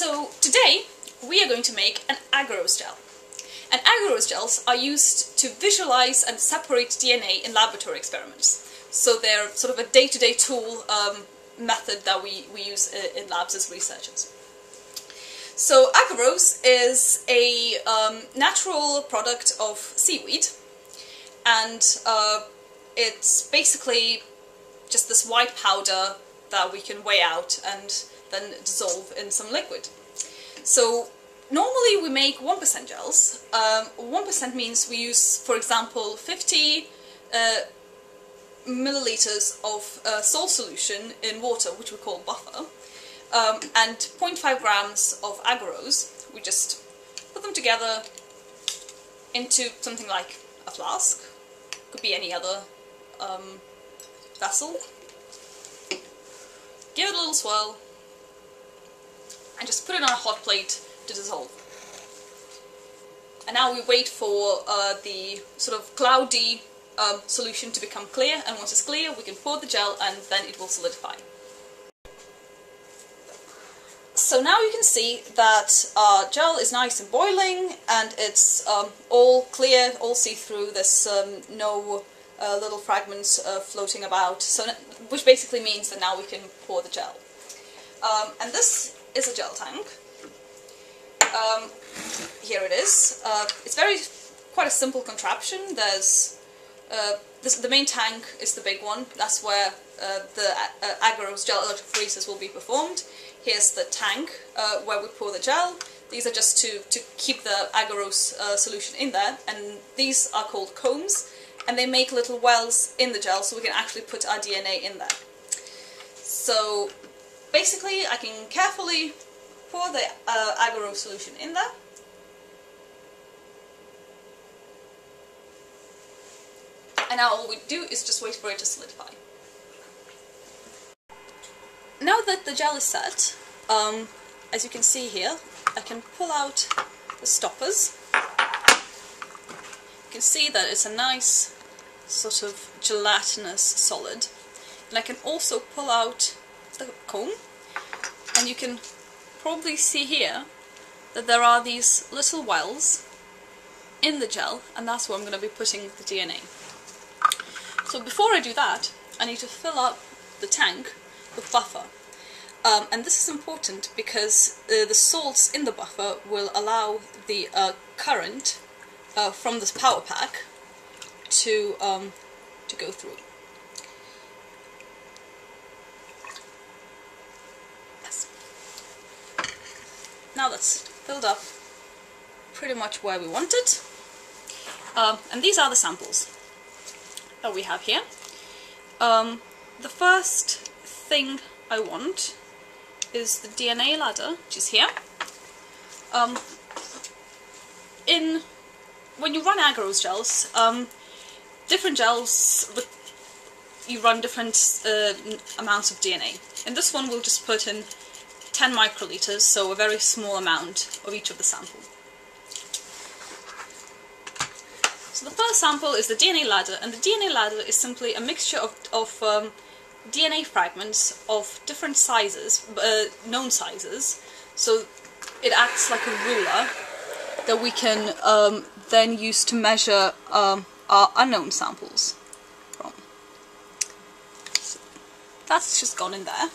So today we are going to make an agarose gel. And agarose gels are used to visualize and separate DNA in laboratory experiments. So they're sort of a day-to-day tool um, method that we, we use in labs as researchers. So agarose is a um, natural product of seaweed and uh, it's basically just this white powder that we can weigh out and then dissolve in some liquid. So normally we make 1% gels. 1% um, means we use, for example, 50 uh, milliliters of uh, salt solution in water, which we call buffer, um, and 0.5 grams of agarose. We just put them together into something like a flask, could be any other um, vessel. Give it a little swirl, and just put it on a hot plate to dissolve. And now we wait for uh, the sort of cloudy um, solution to become clear, and once it's clear we can pour the gel and then it will solidify. So now you can see that our gel is nice and boiling and it's um, all clear, all see-through, there's um, no uh, little fragments uh, floating about, so which basically means that now we can pour the gel. Um, and this is a gel tank. Um, here it is. Uh, it's very quite a simple contraption. There's uh, this, the main tank is the big one. That's where uh, the uh, agarose gel electrophoresis will be performed. Here's the tank uh, where we pour the gel. These are just to, to keep the agarose uh, solution in there, and these are called combs, and they make little wells in the gel so we can actually put our DNA in there. So basically I can carefully pour the uh, agarose solution in there. And now all we do is just wait for it to solidify. Now that the gel is set, um, as you can see here, I can pull out the stoppers. You can see that it's a nice sort of gelatinous solid. And I can also pull out the comb and you can probably see here that there are these little wells in the gel and that's where I'm going to be putting the DNA. So before I do that I need to fill up the tank with buffer um, and this is important because uh, the salts in the buffer will allow the uh, current uh, from this power pack to um, to go through. Now that's filled up pretty much where we want it. Um, and these are the samples that we have here. Um, the first thing I want is the DNA ladder, which is here. Um, in when you run agarose gels, um, different gels you run different uh, amounts of DNA. In this one, we'll just put in 10 microliters, so a very small amount of each of the sample. So the first sample is the DNA ladder, and the DNA ladder is simply a mixture of, of um, DNA fragments of different sizes, uh, known sizes, so it acts like a ruler that we can um, then use to measure um, our unknown samples from. So that's just gone in there.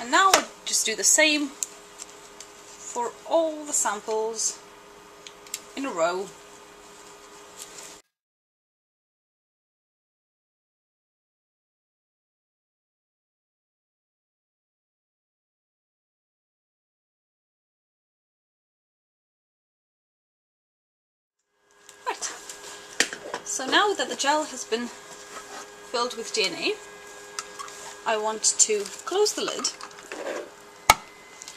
And now we'll just do the same for all the samples in a row. Right, so now that the gel has been filled with DNA, I want to close the lid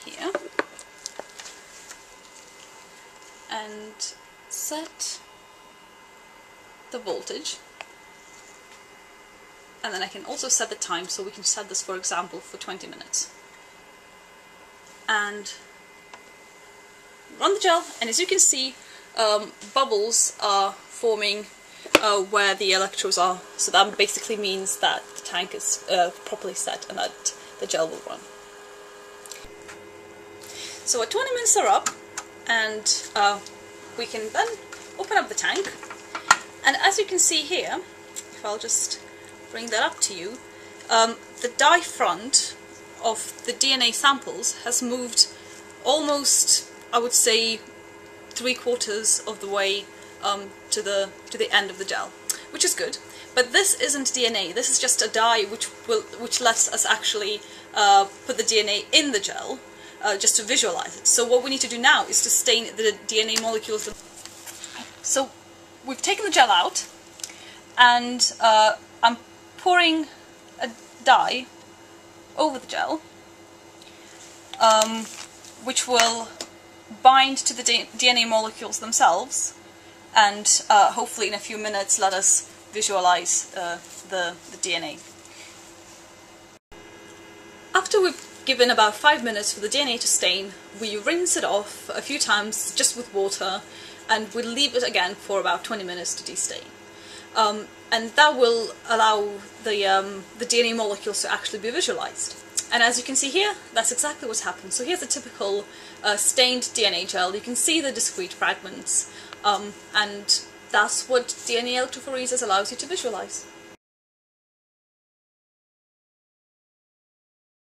here. And set the voltage. And then I can also set the time so we can set this for example for 20 minutes. And run the gel and as you can see um, bubbles are forming uh, where the electrodes are. So that basically means that the tank is uh, properly set and that the gel will run. So our 20 minutes are up and uh, we can then open up the tank and as you can see here, if I'll just bring that up to you, um, the dye front of the DNA samples has moved almost, I would say, three quarters of the way um, to the to the end of the gel, which is good. But this isn't DNA. This is just a dye which will which lets us actually uh, put the DNA in the gel, uh, just to visualize it. So what we need to do now is to stain the DNA molecules. So we've taken the gel out, and uh, I'm pouring a dye over the gel, um, which will bind to the DNA molecules themselves, and uh, hopefully in a few minutes let us visualize uh, the, the DNA. After we've given about five minutes for the DNA to stain, we rinse it off a few times just with water and we leave it again for about 20 minutes to destain. Um, and that will allow the, um, the DNA molecules to actually be visualized. And as you can see here, that's exactly what's happened. So here's a typical uh, stained DNA gel. You can see the discrete fragments, um, and that's what DNA electrophoresis allows you to visualize.